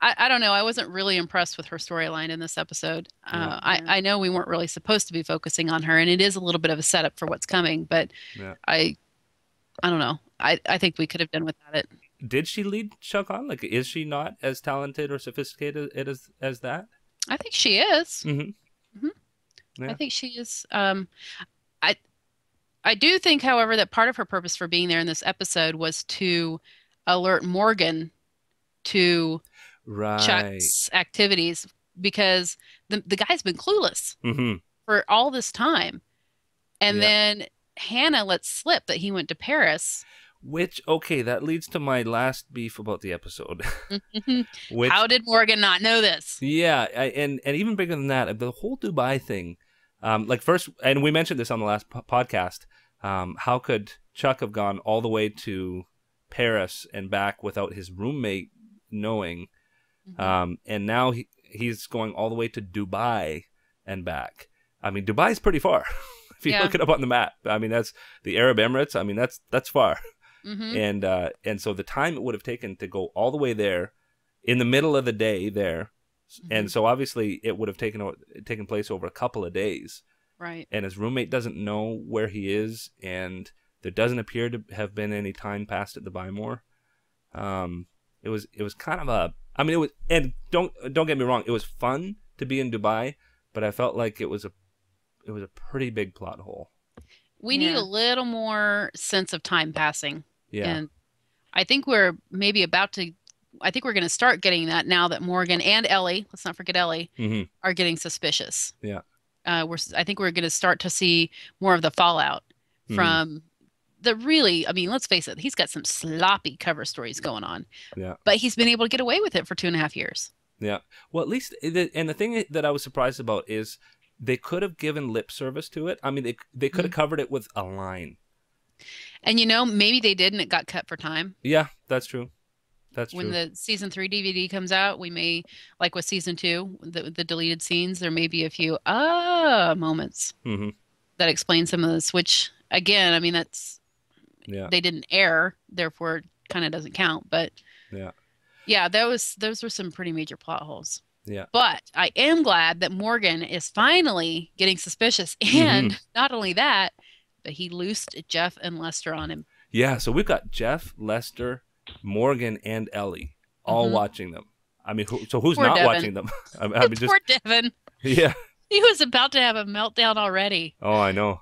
I, I don't know. I wasn't really impressed with her storyline in this episode. Uh, I, I know we weren't really supposed to be focusing on her, and it is a little bit of a setup for what's coming. But Yeah. I, I don't know. I, I think we could have done without it. Did she lead Chuck on? Like, is she not as talented or sophisticated as as that? I think she is. hmm Yeah. I think she is. Um, I, I do think, however, that part of her purpose for being there in this episode was to alert Morgan to Right. Chuck's activities because the the guy's been clueless. hmm for all this time. And Yeah. then Hannah lets slip that he went to Paris. Which okay, that leads to my last beef about the episode. *laughs* Which How did Morgan not know this? Yeah, I, and and even bigger than that, the whole Dubai thing. Um, like first, and we mentioned this on the last po- podcast. Um, how could Chuck have gone all the way to Paris and back without his roommate knowing? Mm-hmm. Um, and now he he's going all the way to Dubai and back. I mean, Dubai's pretty far. *laughs* if you Yeah. look it up on the map, I mean that's the Arab Emirates. I mean that's that's far hmm and uh, and so the time it would have taken to go all the way there in the middle of the day there and so obviously it would have taken taken place over a couple of days Right. and his roommate doesn't know where he is and there doesn't appear to have been any time passed at the Buy More um it was it was kind of a I mean it was and don't don't get me wrong it was fun to be in Dubai but I felt like it was a it was a pretty big plot hole We need a little more sense of time passing. yeah And I think we're maybe about to, I think we're going to start getting that now that Morgan and Ellie, let's not forget Ellie, hmm are getting suspicious. Yeah. Uh, we're, I think we're going to start to see more of the fallout Mhm. from the really, I mean, let's face it, he's got some sloppy cover stories going on. Yeah. But he's been able to get away with it for two and a half years. Yeah. Well, at least, the, and the thing that I was surprised about is they could have given lip service to it. I mean, they they could have covered it with a line. And you know, maybe they did and it got cut for time. Yeah, that's true. That's true. when true. the season three DVD comes out, we may, like with season two, the, the deleted scenes, there may be a few ah moments hmm that explain some of this, which again, I mean, that's, Yeah. they didn't air, therefore kind of doesn't count. But Yeah. yeah, those, those were some pretty major plot holes. Yeah. But I am glad that Morgan is finally getting suspicious. And Mm-hmm. not only that, but he loosed Jeff and Lester on him. Yeah. So we've got Jeff, Lester, Morgan, and Ellie all Mhm. watching them. I mean, who, so who's Poor not Devon. watching them? *laughs* I, I mean, *laughs* just Poor Devon. yeah. He was about to have a meltdown already. Oh, I know.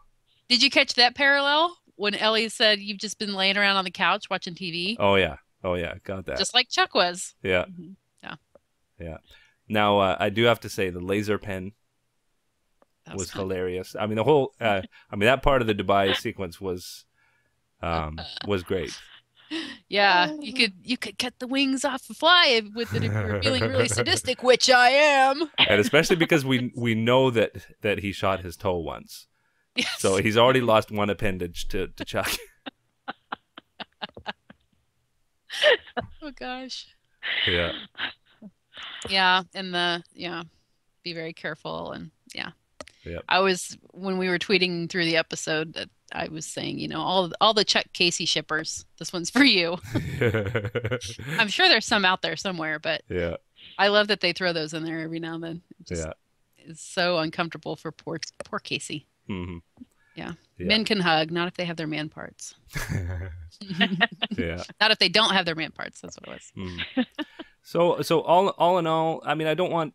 Did you catch that parallel when Ellie said you've just been laying around on the couch watching TV, Oh yeah. Oh yeah. Got that. just like Chuck was? yeah. Mhm. Yeah. Now uh, I do have to say the laser pen was fun. hilarious. I mean, the whole, uh, I mean, that part of the Dubai *laughs* sequence was, um, was great. *laughs* Yeah, you could you could cut the wings off a fly with it if you're feeling really *laughs* sadistic, which I am. And especially because we we know that that he shot his toe once, Yes. so he's already lost one appendage to to Chuck. *laughs* oh gosh. yeah. Yeah, and the yeah, be very careful and yeah. Yep. I was when we were tweeting through the episode that I was saying, you know, all all the Chuck Casey shippers, this one's for you. *laughs* *laughs* I'm sure there's some out there somewhere, but yeah. I love that they throw those in there every now and then. Just Yeah. It's so uncomfortable for poor poor Casey. Hmm Yeah. Yeah. Men can hug, not if they have their man parts. *laughs* *laughs* yeah. not if they don't have their man parts. That's what it was. Mm. So so all all in all, I mean, I don't want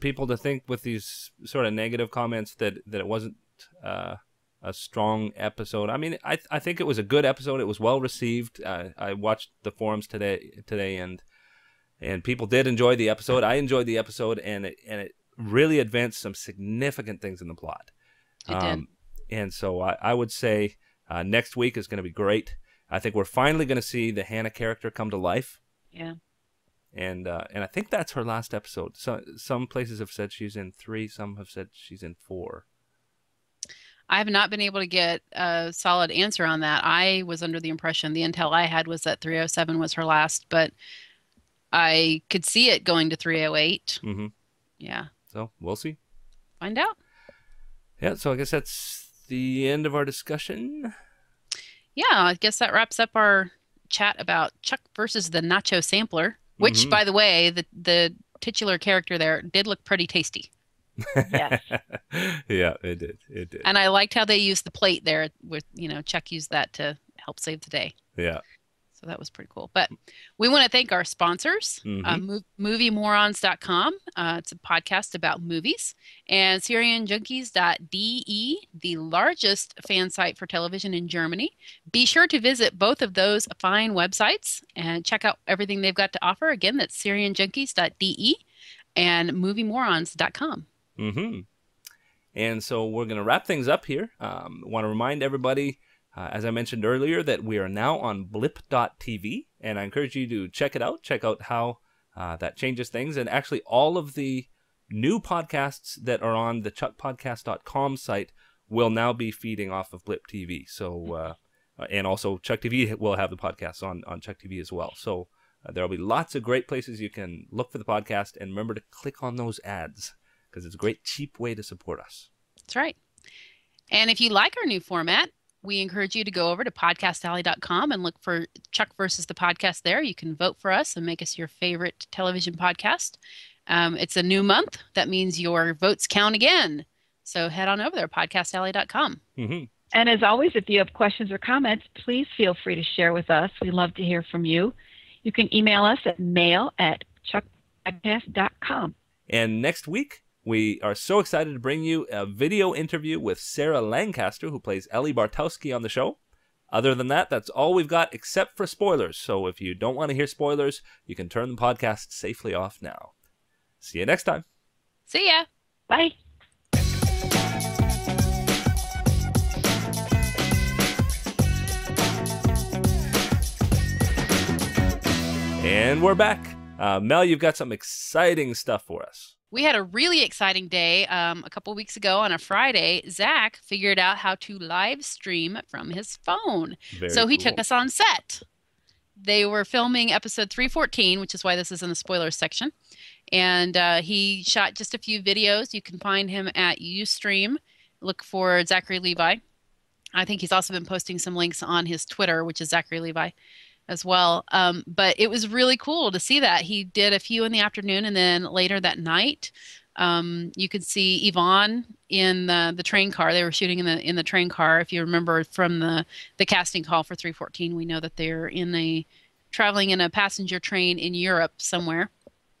people to think with these sort of negative comments that that it wasn't uh, a strong episode. I mean, I I think it was a good episode. It was well received. Uh, I watched the forums today today and and people did enjoy the episode. I enjoyed the episode and it and it really advanced some significant things in the plot. It did. Um, and so I, I would say Uh, next week is going to be great. I think we're finally going to see the Hannah character come to life, Yeah. and uh, and I think that's her last episode. So, some places have said she's in three, some have said she's in four. I have not been able to get a solid answer on that. I was under the impression the intel I had was that 307 was her last, but I could see it going to 308. Mm-hmm. Yeah, So we'll see. find out. Yeah. So I guess that's the end of our discussion. Yeah, I guess that wraps up our chat about Chuck versus the Nacho Sampler, which, Mhm. by the way, the the titular character there did look pretty tasty. Yes. *laughs* yeah, it did. It did. And I liked how they used the plate there with, you know, Chuck used that to help save the day. Yeah. So that was pretty cool. But we want to thank our sponsors, uh, mov- moviemorons.com. Uh, it's a podcast about movies. And SerienJunkies.de, the largest fan site for television in Germany. Be sure to visit both of those fine websites and check out everything they've got to offer. Again, that's SerienJunkies.de and moviemorons.com. hmm And so we're going to wrap things up here. Um, want to remind everybody, uh, as I mentioned earlier, that we are now on blip.tv, and I encourage you to check it out. Check out how uh, that changes things. And actually, all of the new podcasts that are on the chuckpodcast.com site will now be feeding off of Blip TV. So, uh, uh, and also Chuck TV will have the podcasts on, on Chuck TV as well. So, uh, there will be lots of great places you can look for the podcast, and remember to click on those ads because it's a great cheap way to support us. That's right. And if you like our new format, we encourage you to go over to podcastalley.com and look for Chuck versus the podcast there. You can vote for us and make us your favorite television podcast. Um, it's a new month. That means your votes count again. So head on over there, podcastalley.com. hmm And as always, if you have questions or comments, please feel free to share with us. We love to hear from you. You can email us at mail at chuckpodcast.com. And next week, we are so excited to bring you a video interview with Sarah Lancaster, who plays Ellie Bartowski on the show. Other than that, that's all we've got except for spoilers. So if you don't want to hear spoilers, you can turn the podcast safely off now. See you next time. See ya. Bye. And we're back. Uh, Mel, you've got some exciting stuff for us. We had a really exciting day um, a couple weeks ago on a Friday. Zach figured out how to live stream from his phone. Very so he cool. took us on set. They were filming episode 314, which is why this is in the spoilers section. And uh, he shot just a few videos. You can find him at Ustream. Look for Zachary Levi. I think he's also been posting some links on his Twitter, which is Zachary Levi as well. Um, but it was really cool to see that. He did a few in the afternoon and then later that night. Um, you could see Yvonne in the, the train car. They were shooting in the in the train car. If you remember from the the casting call for 314, we know that they're in a traveling in a passenger train in Europe somewhere,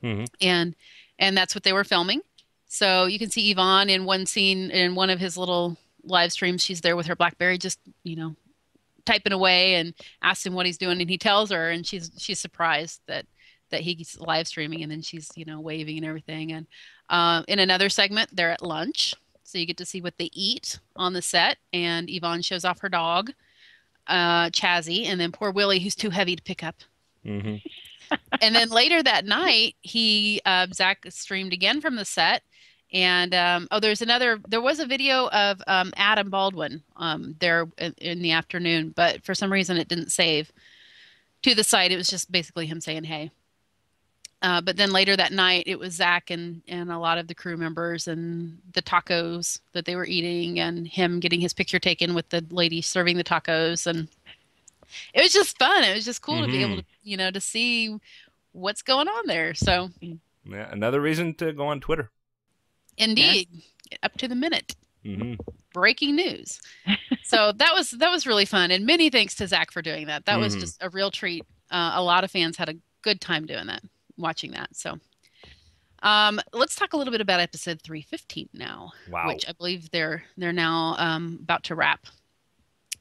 Mhm. and and that's what they were filming. So you can see Yvonne in one scene in one of his little live streams. She's there with her BlackBerry, just you know, typing away, and asks him what he's doing, and he tells her, and she's she's surprised that that he's live streaming, and then she's you know waving and everything. And uh, in another segment, they're at lunch, so you get to see what they eat on the set, and Yvonne shows off her dog, uh, Chazzy, and then poor Willie, who's too heavy to pick up. hmm and then later that night, he uh, Zach streamed again from the set, and um, oh, there's another. There was a video of um, Adam Baldwin um, there in, in the afternoon, but for some reason it didn't save to the site. It was just basically him saying hey. Uh, but then later that night, it was Zach and, and a lot of the crew members and the tacos that they were eating, and him getting his picture taken with the lady serving the tacos, and it was just fun. It was just cool to be able Mhm. to you know to see what's going on there. So Yeah, another reason to go on Twitter. Indeed, up to the minute, hmm breaking news. so *laughs* that was that was really fun, and many thanks to Zach for doing that. That was Mhm. just a real treat. Uh, a lot of fans had a good time doing that, watching that. So. Um, let's talk a little bit about episode 315 now. Wow. which I believe they're they're now um, about to wrap.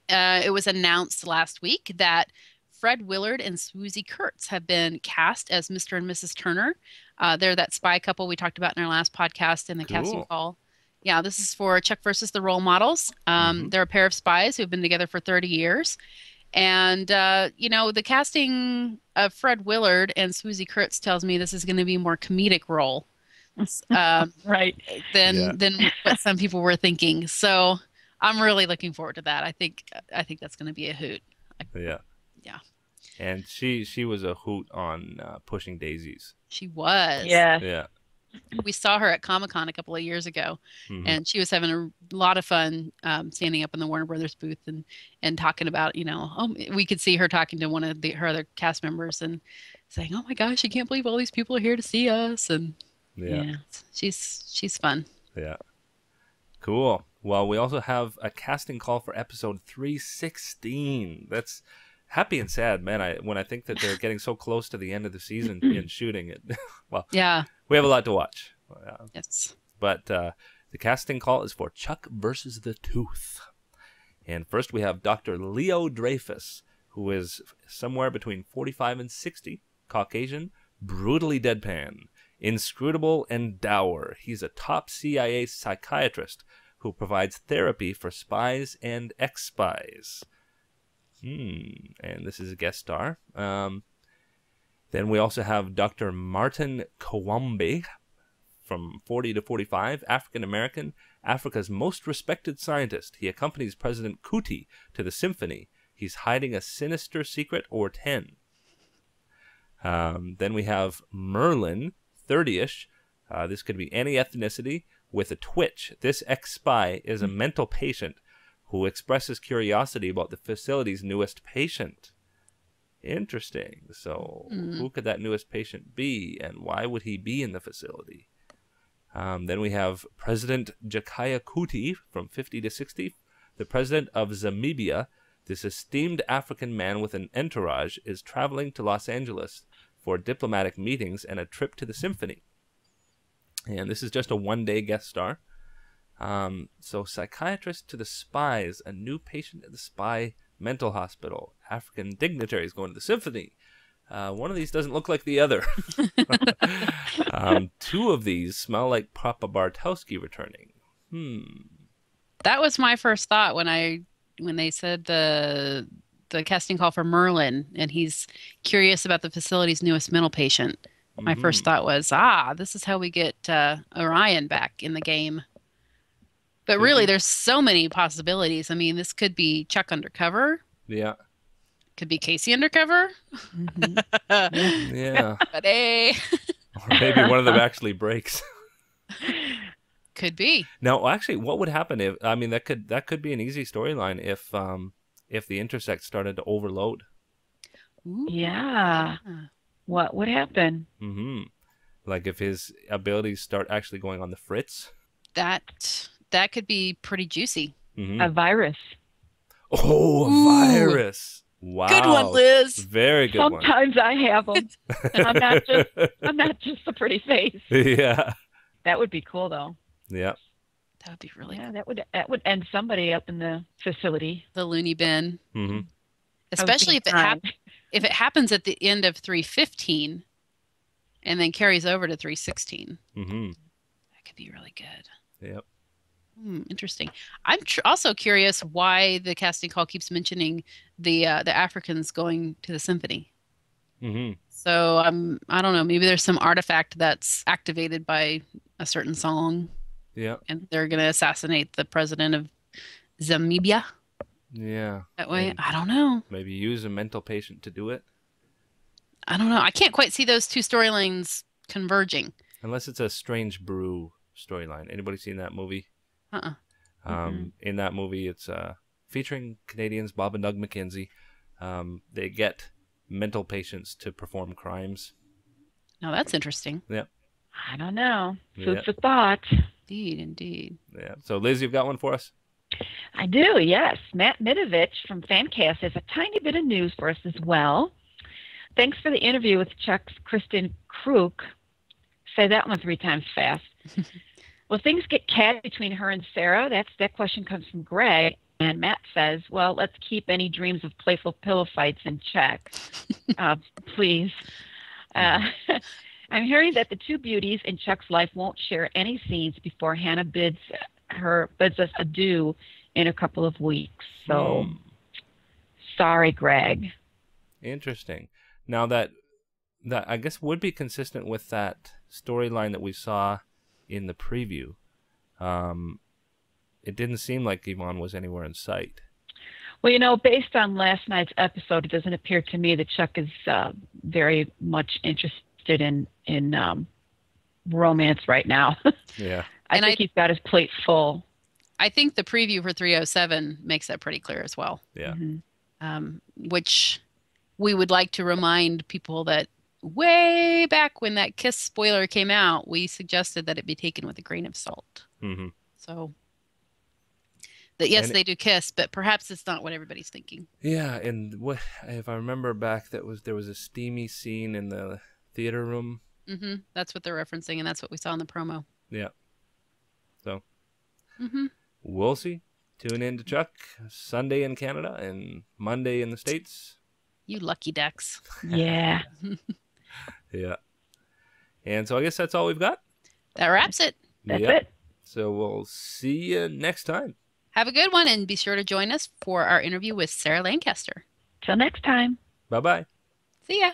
Uh, it was announced last week that Fred Willard and Swoosie Kurtz have been cast as Mr. and Mrs. Turner. Uh, they're that spy couple we talked about in our last podcast in the casting call. Yeah, this is for Chuck versus the role models. Um, Mhm. They're a pair of spies who've been together for 30 years. And, uh, you know, the casting of Fred Willard and Swoosie Kurtz tells me this is going to be a more comedic role *laughs* um, Right. than, Yeah. than what some people were thinking. So I'm really looking forward to that. I think I think that's going to be a hoot. Yeah. Yeah. And she she was a hoot on uh, pushing daisies. She was. Yes. Yeah. We saw her at Comic Con a couple of years ago. Mhm. and she was having a lot of fun um, standing up in the Warner Brothers booth and and talking about you know oh we could see her talking to one of the, her other cast members and saying oh my gosh I can't believe all these people are here to see us and yeah. she's she's fun Yeah. Cool. Well, we also have a casting call for episode 316. That's happy and sad, man. I when I think that they're getting so close to the end of the season *clears throat* in shooting it. *laughs* well, yeah we have a lot to watch. Uh, yes but uh, the casting call is for Chuck versus the Tooth. And first we have Dr. Leo Dreyfus, who is somewhere between 45 and 60, Caucasian, brutally deadpan, inscrutable and dour. He's a top CIA psychiatrist who provides therapy for spies and ex-spies. Hmm, and this is a guest star. Um, then we also have Dr. Martin Kawambe, from 40 to 45, African American, Africa's most respected scientist. He accompanies President Kuti to the symphony. He's hiding a sinister secret or 10. Um, then we have Merlin, 30 ish. Uh, this could be any ethnicity with a twitch. This ex spy is a mental patient who expresses curiosity about the facility's newest patient. Interesting. So, Hmm. who could that newest patient be, and why would he be in the facility? Um, then we have President Jakaya Kuti from 50 to 60, the president of Zamibia. This esteemed African man with an entourage is traveling to Los Angeles for diplomatic meetings and a trip to the symphony. And this is just a one day guest star. Um, so, psychiatrist to the spies, a new patient at the spy mental hospital, African dignitaries going to the symphony. Uh, one of these doesn't look like the other. *laughs* um, two of these smell like Papa Bartowski returning. Hmm. that was my first thought when I when they said the the casting call for Merlin and he's curious about the facility's newest mental patient my Mhm. first thought was, ah, this is how we get uh, Orion back in the game. But Could really, be. there's so many possibilities. I mean, this could be Chuck undercover, Yeah. could be Casey undercover, *laughs* Yeah. but hey, or maybe one of them actually breaks. *laughs* could be. Now, actually, what would happen if? I mean, that could that could be an easy storyline if um if the intersect started to overload. Ooh. Yeah. What would happen? Mm-hmm. Like if his abilities start actually going on the fritz. That that could be pretty juicy. hmm A virus. oh, a Ooh. virus! Wow. Good one, Liz. Very good one. Sometimes I have them. I'm not just *laughs* I'm not just a pretty face. yeah. That would be cool though. Yeah. That would be really Yeah, that would that would end somebody up in the facility. the loony bin, hmm especially if it hap- if it happens at the end of 315, and then carries over to 316. hmm That could be really good. Yep. Hmm, interesting. I'm tr- also curious why the casting call keeps mentioning the uh, the Africans going to the symphony. hmm So I'm I don't know. Maybe there's some artifact that's activated by a certain song, Yeah. and they're gonna assassinate the president of Zamibia Yeah. that way. And- I don't know. Maybe use a mental patient to do it, I don't know. I can't quite see those two storylines converging. unless it's a strange brew storyline. Anybody seen that movie? Uh-uh. Um, in that movie, it's uh, featuring Canadians Bob and Doug McKenzie. Um, they get mental patients to perform crimes. Now that's interesting. Yeah. I don't know. Food Yeah. for thought. Indeed, indeed. Yeah. So, Liz, you've got one for us. I do, yes. Matt Mitovich from Fancast has a tiny bit of news for us as well. Thanks for the interview with Chuck's Kristin Kreuk. Say that one three times fast. *laughs* Will things get cat between her and Sarah? That's that question comes from Greg. And Matt says, Well, let's keep any dreams of playful pillow fights in check. *laughs* uh, please. Uh, *laughs* I'm hearing that the two beauties in Chuck's life won't share any scenes before Hannah bids her bids us adieu in a couple of weeks. So Hmm. sorry, Greg. Interesting. Now that that I guess would be consistent with that storyline that we saw in the preview. Um, it didn't seem like Yvonne was anywhere in sight. Well, you know, based on last night's episode, it doesn't appear to me that Chuck is uh, very much interested in in um, romance right now. *laughs* Yeah. I And think I- he's got his plate full. I think the preview for 307 makes that pretty clear as well. Yeah. Mhm. um, which we would like to remind people that way back when that Kiss spoiler came out, we suggested that it be taken with a grain of salt. hmm So that yes, And- they do kiss, but perhaps it's not what everybody's thinking. Yeah, and what if I remember back, that was there was a steamy scene in the theater room. hmm That's what they're referencing, and that's what we saw in the promo. Yeah. So hmm we'll see. Tune in to Chuck Sunday in Canada and Monday in the States. You lucky ducks. Yeah. *laughs* Yeah. And so I guess that's all we've got. That wraps it. That's Yeah. it. So we'll see you next time. Have a good one, and be sure to join us for our interview with Sarah Lancaster. Till next time. Bye bye. See ya.